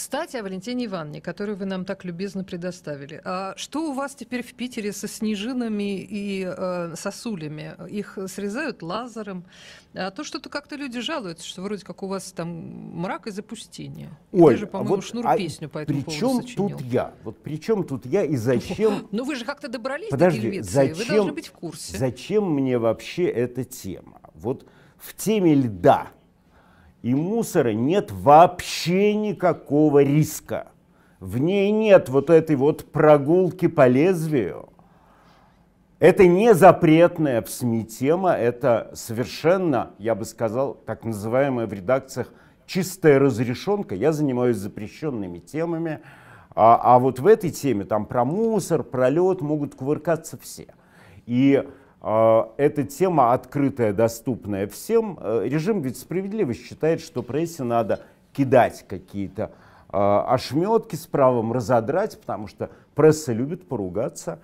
Кстати, о Валентине Ивановне, которую вы нам так любезно предоставили. А что у вас теперь в Питере со снежинами и э, сосулями? Их срезают лазером? А то что-то как-то люди жалуются, что вроде как у вас там мрак и запустение. Оль, Даже, по-моему, вот, Шнур а песню по этому при чем тут я? Вот при чем тут я и зачем, Ну вы же как-то добрались Подожди, до Гельвеции, вы зачем- должны быть в курсе. зачем мне вообще эта тема? Вот в теме льда и мусора нет вообще никакого риска. В ней нет вот этой вот прогулки по лезвию. Это не запретная в СМИ тема, это совершенно, я бы сказал, так называемая в редакциях чистая разрешенка. Я занимаюсь запрещенными темами, а, а вот в этой теме там про мусор, про лед могут кувыркаться все. И эта тема открытая, доступная всем. Э, Режим ведь справедливо считает, что прессе надо кидать какие-то а, ошметки с правом разодрать, потому что пресса любит поругаться.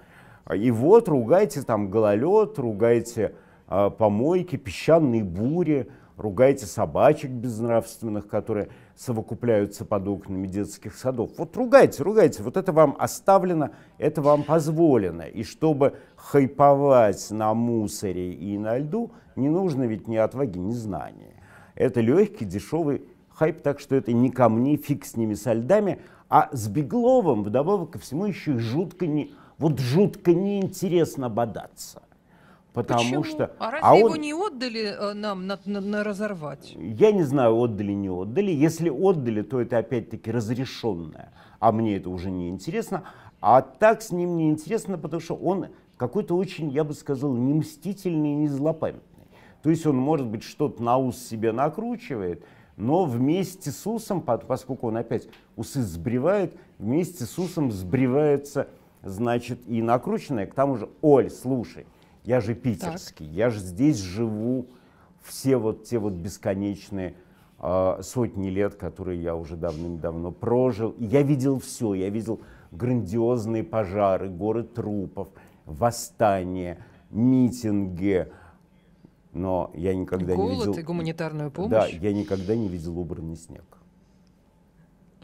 И вот ругайте там гололед, ругайте а, помойки, песчаные бури, ругайте собачек безнравственных, которые совокупляются под окнами детских садов. Вот ругайте, ругайте, вот это вам оставлено, это вам позволено. И чтобы хайповать на мусоре и на льду, не нужно ведь ни отваги, ни знания. Это легкий, дешевый хайп, так что это не ко мне, фиг с ними, со льдами, а с Бегловым, вдобавок ко всему, еще и жутко не, вот жутко неинтересно бодаться. Потому Почему? что... А разве а его он- не отдали э, нам на, на- на разорвать? Я не знаю, отдали, не отдали. Если отдали, то это опять-таки разрешенное. А мне это уже не интересно. А так с ним не интересно, потому что он какой-то очень, я бы сказал, не мстительный, не злопамятный. То есть он, может быть, что-то на ус себе накручивает, но вместе с усом, по- поскольку он опять усы сбривает, вместе с усом сбривается, значит, и накрученное. К тому же, Оль, слушай, я же питерский, я же здесь живу все вот те вот бесконечные э, сотни лет, которые я уже давным-давно прожил. И я видел все, я видел грандиозные пожары, горы трупов, восстания, митинги, но я никогда не Голод видел... и гуманитарную помощь? Да, я никогда не видел убранный снег.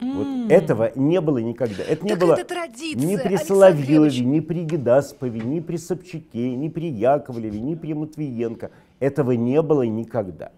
Вот этого не было никогда. Это не Так было это традиция, ни при Соловьеве, ни при Гедаспове, ни при Собчаке, ни при Яковлеве, ни при Матвиенко. Этого не было никогда.